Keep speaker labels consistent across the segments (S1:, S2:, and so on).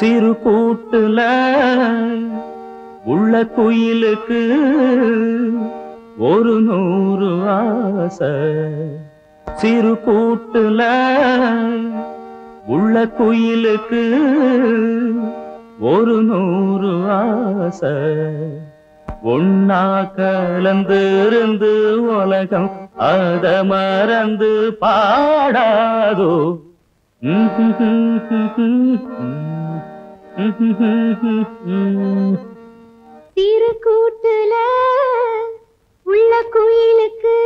S1: சிறு கூட்டுல உள்ள குயிலுக்கு ஒரு நூறு ஆசை சிறு கூட்டுல உள்ள குயிலுக்கு ஒரு நூறு ஆசை ஒன்னா கலந்து இருந்து உலகம் அத மறந்து பாடாதோ.
S2: சிறு கூட்டுல உள்ள குயிலுக்கு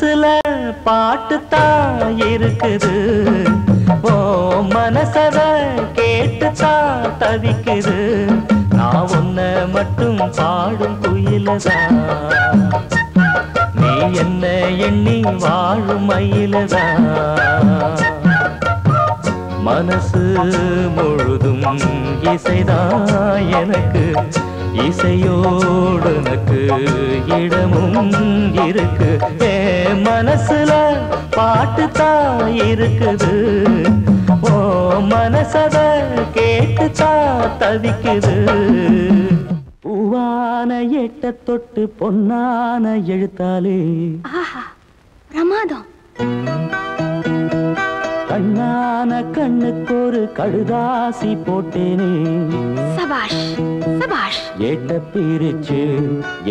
S2: மனசுல பாட்டுத்தான் இருக்குது. ஓ மனசத கேட்டுத்தான் தவிக்குது.
S1: நான் உன்ன மட்டும் பாடும் குயிலதான் நீ என்ன எண்ணி வாழும் மயிலதான் மனசு முழுதும் இசைதான் எனக்கு. இசையோடு எனக்கு இடமும் இருக்கு. மனசுல பாட்டு தான் இருக்குது. ஓ மனசத கேட்டு தான் தவிக்குது. பூவான எட்ட தொட்டு பொன்னான எழுத்தாலே
S2: பிரமாதம்.
S1: கண்ணான கண்ணுக்கு ஒரு கடுதாசி போட்டேனே.
S2: சபாஷ் சபாஷ்.
S1: ஏட்ட பிரிச்சு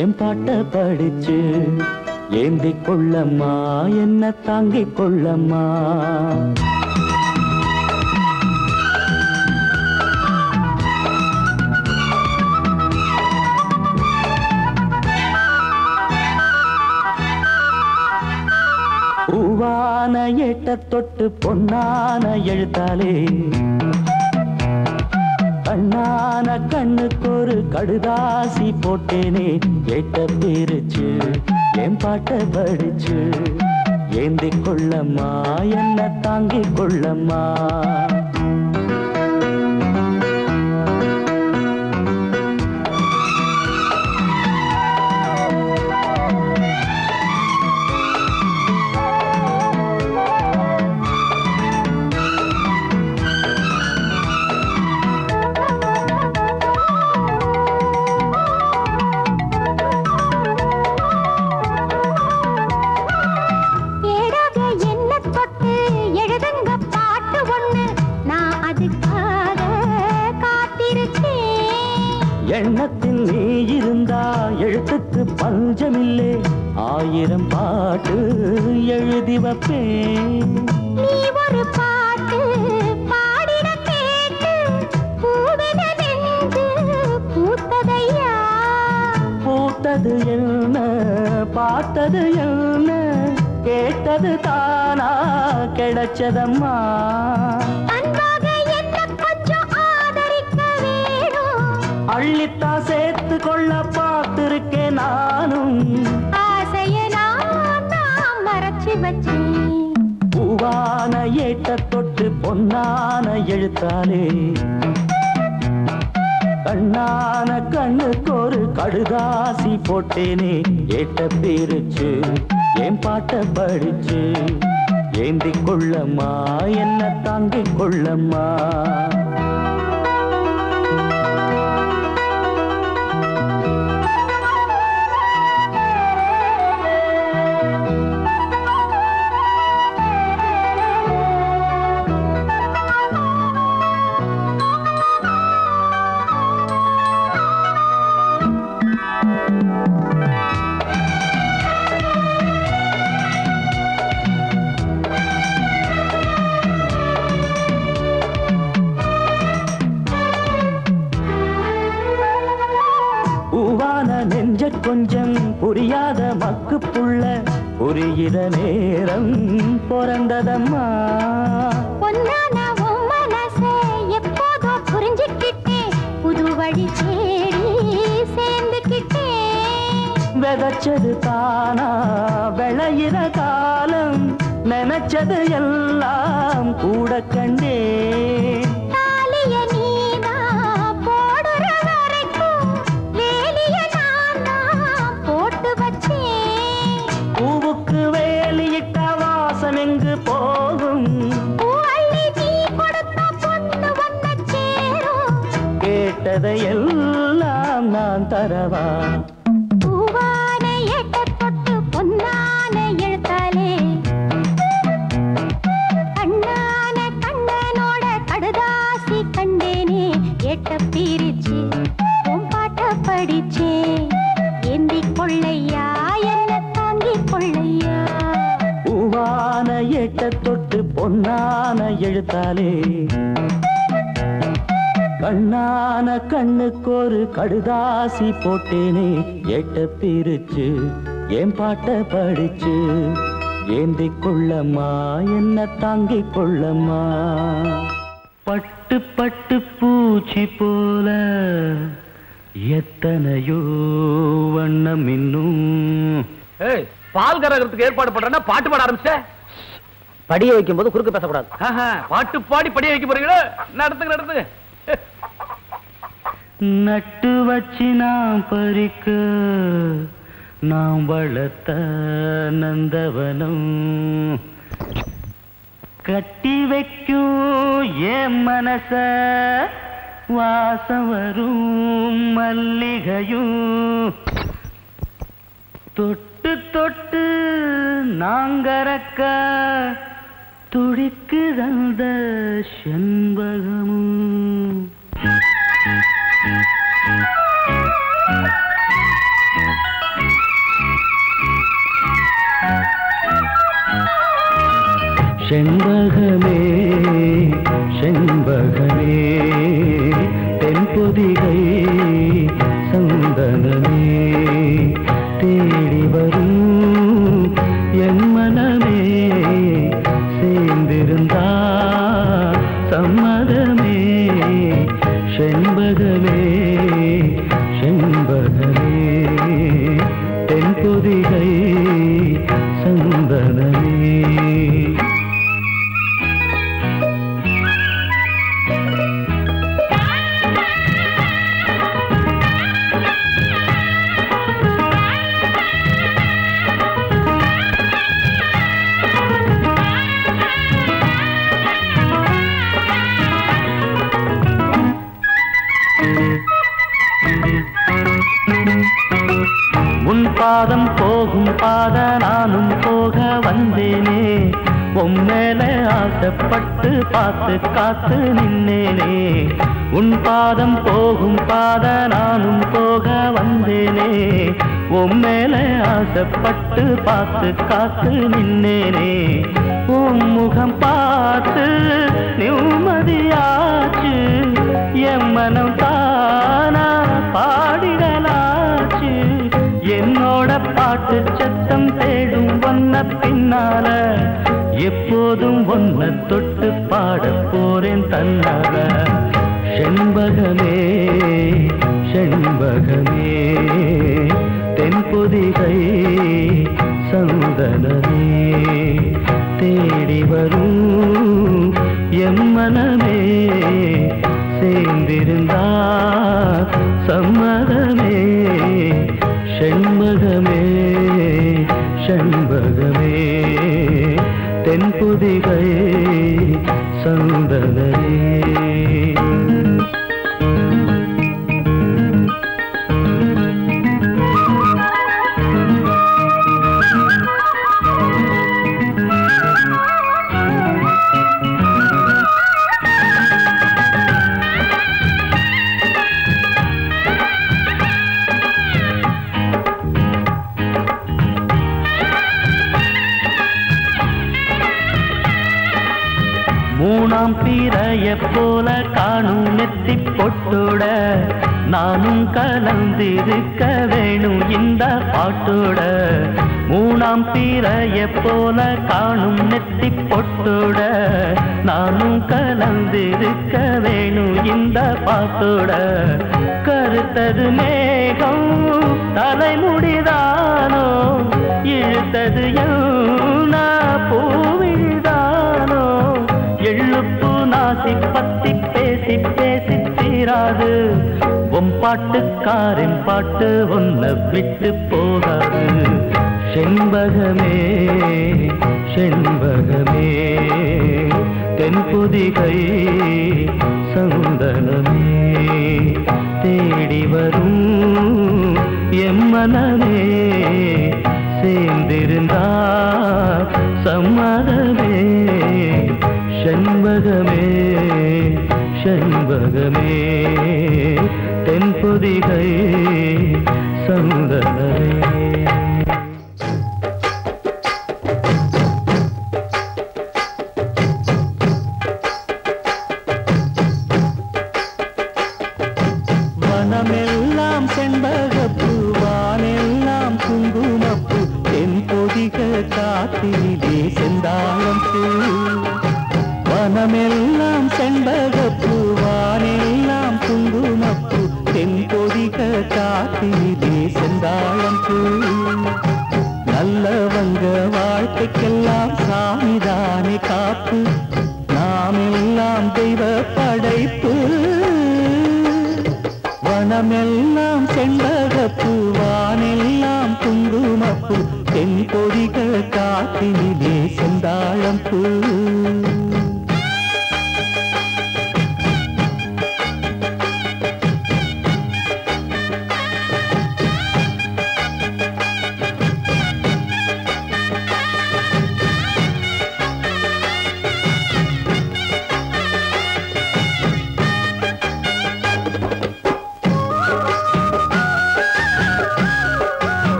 S1: ஏன் பாட்ட படிச்சு? ஏந்தி கொள்ளம்மா என்ன தாங்கிக் கொள்ளம்மா பூவான எட்ட தொட்டு பொன்னான எழுத்தாலே கண்ணான கண்ணுக்கு ஒரு கடுதாசி போட்டேனே. ஏட்ட பிரிச்சு என் பாட்ட படிச்சு ஏந்தி கொள்ளம்மா என்ன தாங்கிக் கொள்ளம்மா. கிடைச்சதம்மா
S2: அன்பாக என்ன கொஞ்சம் ஆதரிக்க வேணும்?
S1: அள்ளித்தா சேர்த்து கொள்ள பார்த்திருக்கேன் நானும்.
S2: மறைச்சு வச்சேன்.
S1: பூவான ஏட்ட தொட்டு பொன்னான எழுத்தாலே. கண்ணான கண்ணுக்கு ஒரு கடுதாசி போட்டேனே. ஏட்ட பிரிச்சு என் பாட்ட படிச்சு? ஏந்தி கொள்ளம்மா என்ன தாங்கிக் கொள்ளம்மா
S2: பொன்னான எழுத்தாலே. கண்ணான
S1: கண்ணுக்கு ஒரு கடுதாசி போட்டேனே. எட்ட பிரிச்சு என் பாட்ட படிச்சு? ஏந்தி கொள்ளம்மா என்ன தாங்கிக் கொள்ளம்மா பட்டு பட்டு பூச்சி போல எத்தனையோ வண்ணம் இன்னும்.
S3: ஏய் பால் கரகத்துக்கு ஏற்பாடு பண்றேன்னா பாட்டு பாட ஆரம்பிச்சேன்
S4: படிய வைக்கும் போது குறுக்க பேசக்கூடாது.
S3: ஆஹா, பாட்டு பாடி படிய வைக்க போறீங்களா? நடத்துங்க நடத்துங்க.
S1: நட்டு வச்சு நாம் பறிக்க நாம் வளர்த்த நந்தவனம். கட்டி வைக்கும் என் மனச வாசம் வரும் மல்லிகையும் தொட்டு தொட்டு நாங்கறக்க துடிக்குதந்த செண்பகமும் வந்தேனே உன் மேல ஆசைப்பட்டு பார்த்து காத்து நின்னேனே உன் முகம் பார்த்து நிம்மதியாச்சு என் மனம் தானா பாடிடலாச்சு. என்னோட பாட்டு சத்தம் தேடும் ஒன்ன பின்னால எப்போதும் ஒன்ன தொட்டு பாட போறேன் தன்னால. செண்பகமே செண்பகமே. தென்பொதிகை சந்தனமே. தேடி வரும் எம்மனமே சேர்ந்திருந்தா சம்மதமே. செண்பகமே செண்பகமே. தென்புதிகை சந்தனமே. நாம் பீரைய போல காணும் நெத்தி பொட்டோட நானும் கலந்திருக்க வேணும் இந்த பாட்டோட. மூணாம் பீரைய போல காணும் நெத்தி பொட்டோட நானும் கலந்திருக்க வேணும் இந்த பாட்டோட. கருத்தது மேகம் தலைமுடிதானோ இழுத்தது யமுனா பூவிதானோ எள்ளுப்பு பத்தி பேசி பேசி தீராது. உன் பாட்டுக்காரின் பாட்டு உன்னை விட்டு போகாது. செண்பகமே செண்பகமே தென்புதிகை சந்தனமே. தேடி வரும் எம்மனமே சேர்ந்திருந்தா சம்மதமே. செண்பகமே செண்பகமே. தென்பொதிகை சந்தனமே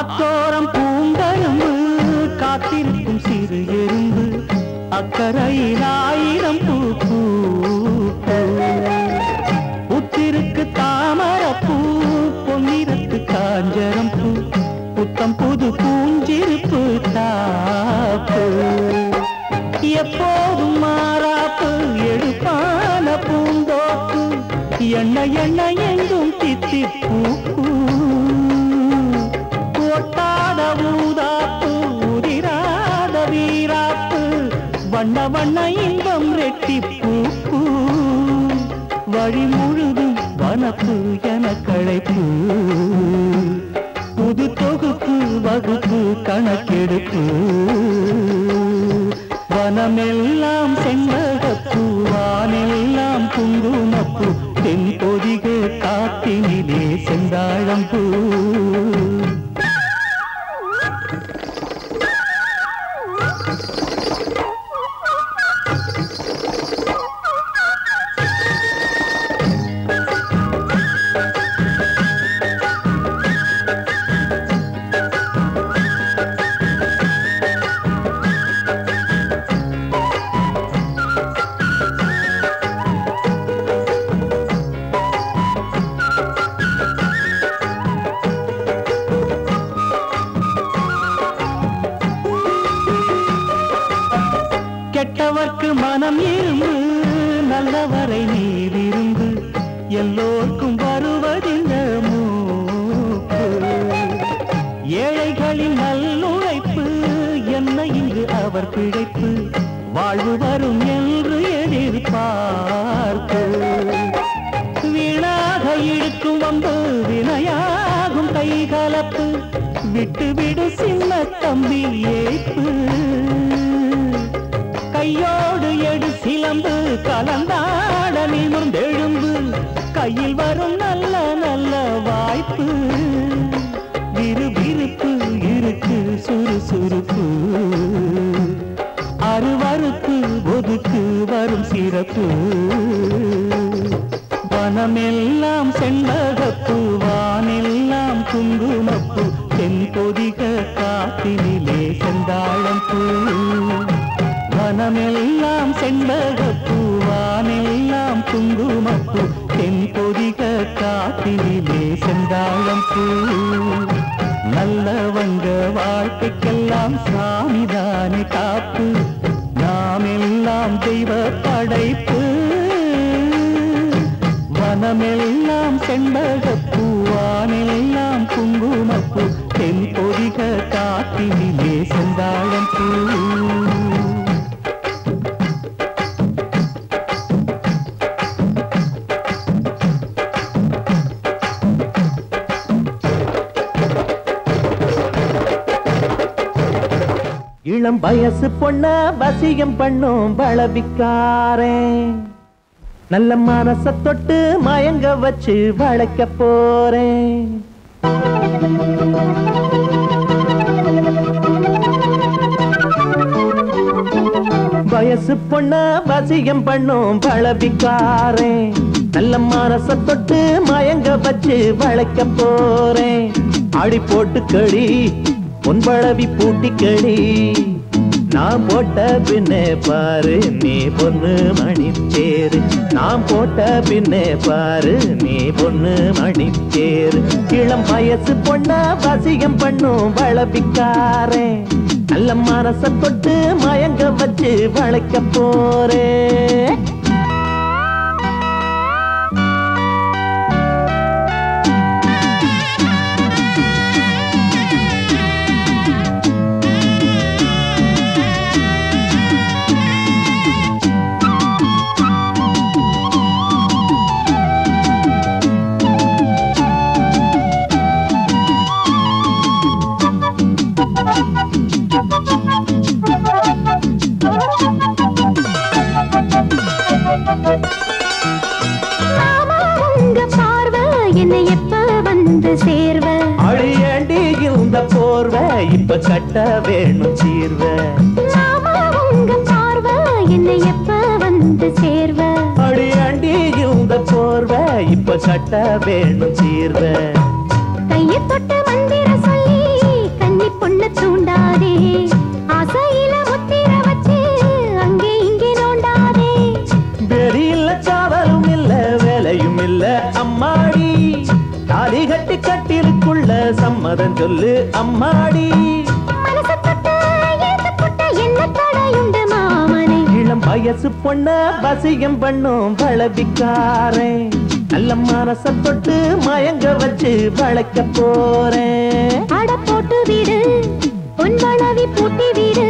S5: ஆத்தோரம் பூங்கரும்பு காத்திருக்கும் சிறு எறும்பு அக்கறையில் ஆயிரம் பூ பூ பூ. புத்திருக்கு தாமரப்பூ பொன்னிறத்து காஞ்சரம் பூ புத்தம் புது பூஞ்சிருப்பு தாப்பு எப்போதும் மாறாப்பு எடுப்பான பூந்தோப்பு எண்ண எண்ண எங்கும் தித்திப்பூ வண்ண வண்ண இன்பம் ரெட்டிப்பூ வழி முழுதும் வனப்பு என களைப்பு. புது தொகுப்பு வகுப்பு கணக்கெடுப்பு. வனமெல்லாம் செண்பகப்பூ வானெல்லாம் குங்குமப்பு. தென் பொதிக காத்தினிலே செந்தாழம்பூ. விடு சின்ன தம்பி ஏப்பு கையோடு எடு சிலம்பு கலந்தாட நிமிர்ந்தெழும்பு கையில் வரும் நல்ல நல்ல வாய்ப்பு. விறுவிறுப்பு இருக்கு சுறுசுறுப்பு. அறுவறுப்பு ஒதுக்கு வரும் சிறப்பு. வனமெல்லாம் செண்பக செந்தாழம் பூ. வனமெல்லாம் செண்பகப்பூ வானெல்லாம் குங்குமப்பூ தென்பொதிக காத்தினிலே செந்தாழம் பூ. நல்லவங்க வாழ்க்கைக்கெல்லாம் சாமிதானே காப்பு. நாம் எல்லாம் தெய்வ படைப்பு. வனமெல்லாம் செண்பகப்பூ வானெல்லாம் காத்தினிலே செந்தாழம் பூ.
S6: இளம் வயசு பொண்ண வசியம் பண்ணும் பழபிக்காரே நல்ல மனச தொட்டு மயங்க வச்சு வளைக்க போறேன். வயசு பொண்ண வசியம் பண்ணும் பளவிக்காரே நல்ல மனச தொட்டு மயங்க வச்சு வளைக்க போறேன். அடி போட்டு கடி பொன் பழவி பூட்டி கடி. நான் போட்ட பின்னே பாரு நீ பொண்ணு மணிச்சேரு. நான் போட்ட பின்னே பாரு நீ பொண்ணு மணிச்சேரு. இளம் வயசு பொண்ண வசியம் பண்ணும் வளபிக்காரே நல்ல மனச தொட்டு மயங்க வச்சு வளைக்க போறேன் கட்ட வேணும் சீர்வ.
S2: கைய தொட்டு மந்திர சொல்லி கன்னி பொண்ணு தூண்டாதே. ஆசையில முத்திர வச்சு அங்கே இங்கே நோண்டாதே.
S6: வெறியில்ல சாவலும் இல்ல வேலையும் இல்ல அம்மாடி. தாலி கட்டி கட்டிலுக்குள்ள சம்மதம் சொல்லு அம்மாடி.
S2: தொட்டு
S6: வயசு பொண்ண வசியம் பண்ணும் வளபிக்காரன் நல்ல மனச தொட்டு மயங்க வச்சு வளர்க்க போறேன்.
S2: அட போட்டு வீடு உன் வளவி பூட்டி வீடு.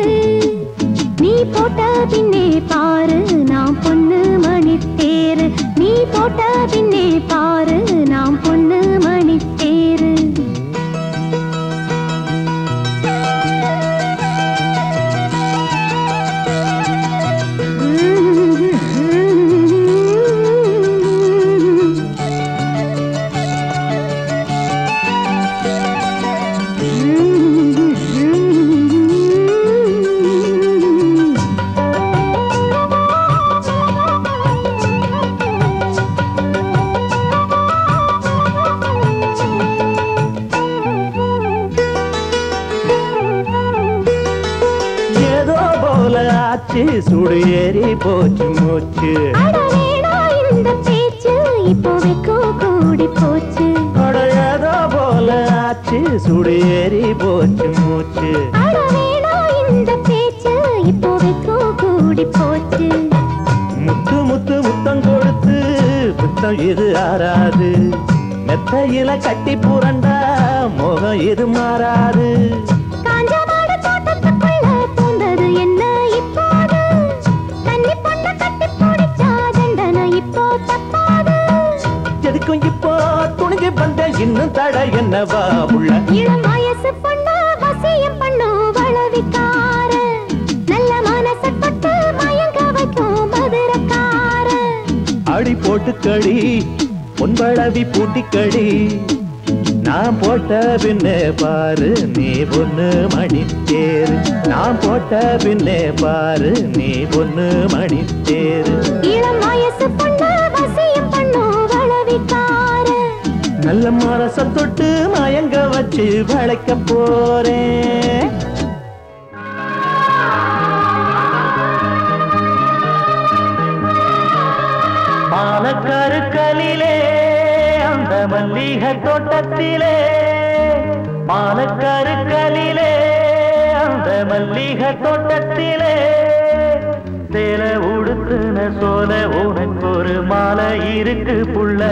S2: நீ போட்ட பின்னே பாரு நான் பொண்ணு மணி தேரு. நீ போட்ட பின்னே பாரு நான்
S6: போச்சு.
S2: இந்த பேச்சு இப்போ வெக்கோ கூடி போச்சு.
S6: அட ஏதோ போல ஆச்சு சுடு ஏறி போச்சு மூச்சு.
S2: இந்த பேச்சு இப்போ வெக்கோ கூடி போச்சு.
S6: முத்து முத்து முத்தம் கொடுத்து முத்தம் இது ஆறாது. மெத்தையில கட்டி புரண்டா முகம் இது மாறாது. இன்னும் தட என்னவா உள்ள?
S2: இளம் வயசு பொண்ணு வசியம் பண்ணும் வளவிக்கார நல்ல மனச தொட்டு மயங்க வைக்கும் மதுரக்கார
S6: அடி போட்டு கடி பொன்பளவி பூட்டி கடி. நான் போட்ட பின்னே பாரு நீ பொண்ணு மணி தேரு நான் போட்ட பின்னே பாரு நீ பொண்ணு மணி தேரு நல்ல மனச தொட்டு மயங்க வச்சு வளைக்க போறேன். மாலக்கருக்கலிலே அந்த மல்லிகை தோட்டத்திலே மாலக்கருக்கலிலே அந்த மல்லிகை தோட்டத்திலே சேல உடுத்துன சோல உனக்கு ஒரு மாலை இருக்கு புள்ள.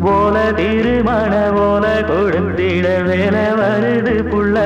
S6: ஓல திருமண ஓல கொடுத்திட வேலை வருது புள்ள.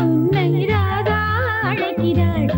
S2: உன்னை ராதா அழைக்கிறாள்.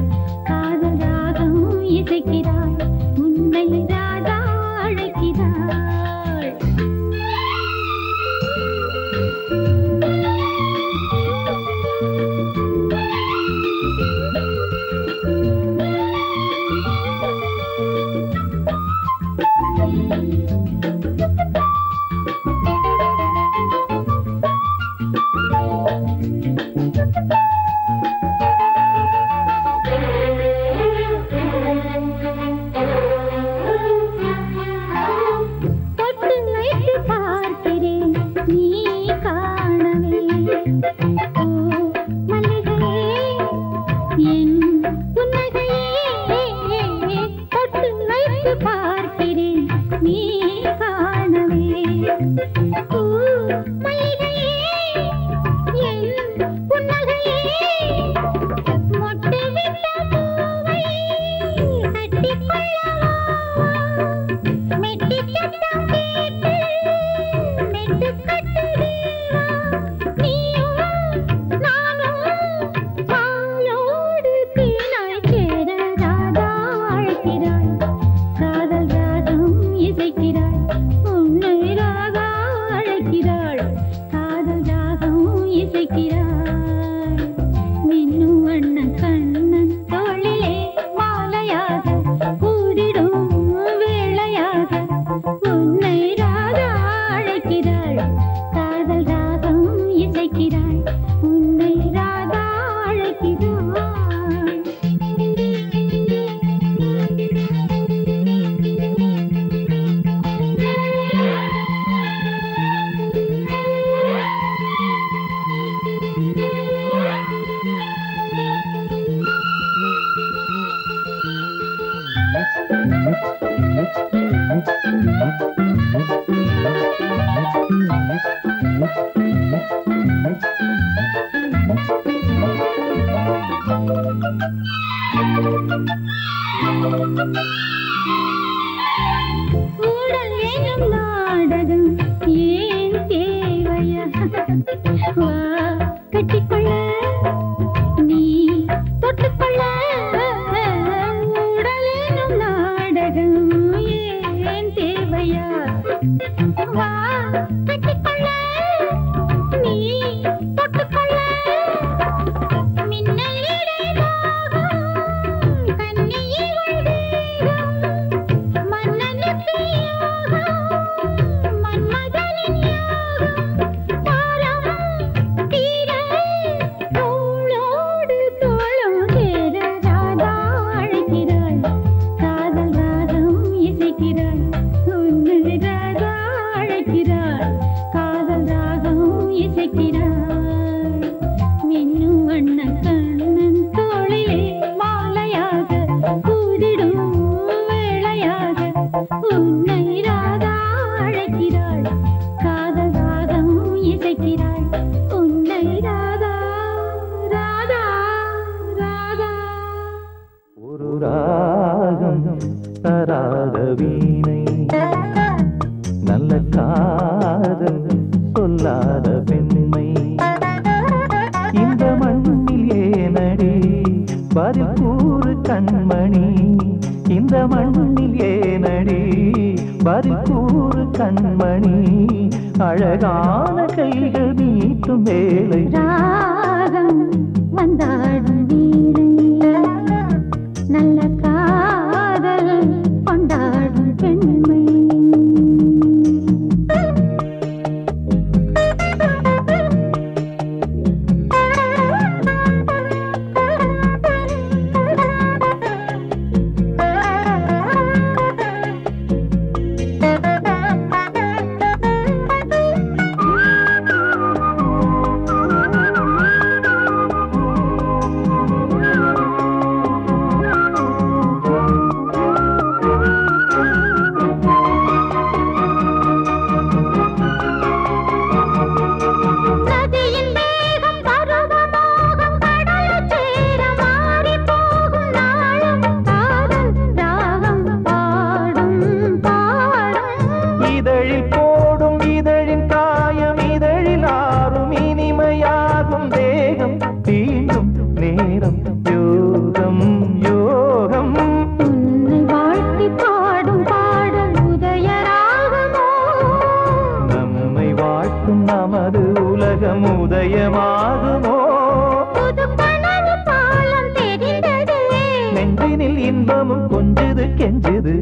S2: वाह நீ
S7: அழகான கைகள் நீட்டும் வேலை.
S2: ராகம் வந்தாடும் நல்ல காதல் கொண்டாடும் பெண்மை.
S7: உலகம் உதயமாகுமோ நெஞ்சினில் இன்பமும் கொஞ்சது கெஞ்சது.